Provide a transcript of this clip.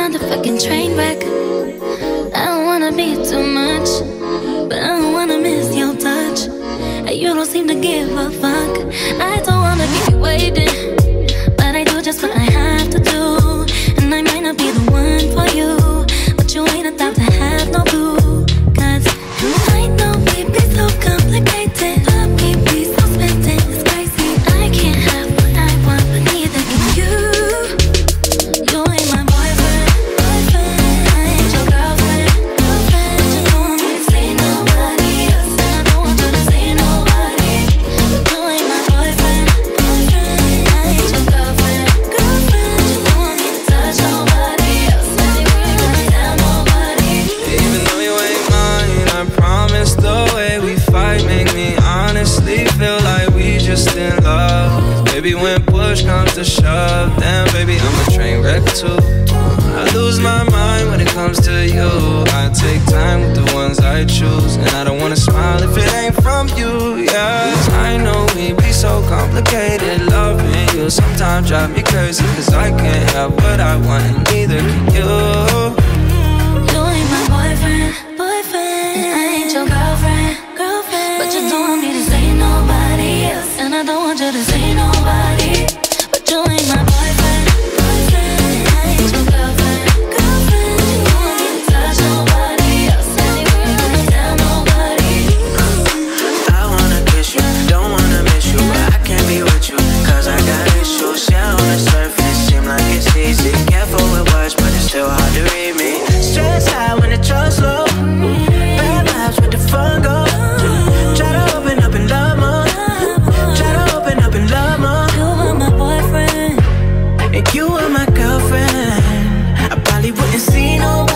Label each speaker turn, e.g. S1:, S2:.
S1: Motherfucking train wreck. I don't wanna be too much, but I don't wanna miss your touch. You don't seem to give a fuck. I don't wanna keep waiting,
S2: to shove, then baby, I'm a train wreck too. I lose my mind when it comes to you. I take time with the ones I choose, and I don't wanna smile if it ain't from you. Yeah, I know we be so complicated. Loving you sometimes drive me crazy, cause I can't have what I want, and neither can you.
S1: You ain't my boyfriend, boyfriend. I ain't your girlfriend, girlfriend. But you don't need to say nobody else and i don't want me to say nobody
S3: If you were my girlfriend, I probably wouldn't see no